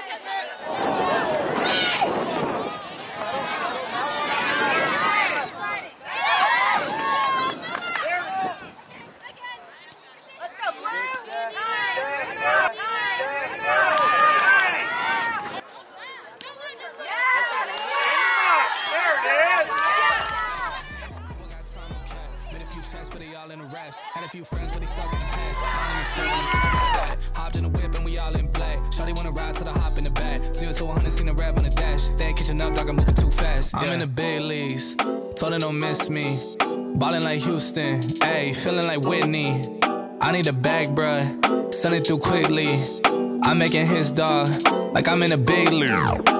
拍手 Had a few friends, but they suck in the past. I ain't sure when I'm like that. Hopped in the whip and we all in play. Shawty wanna ride to the hop in the back. Zero to 100, seen the rap on the dash. They catching up, dog, I'm moving too fast. I'm in the big leagues. Told her don't miss me. Ballin' like Houston. Ayy, feeling like Whitney. I need a bag, bruh. Send it through quickly. I'm making his dog like I'm in a big league.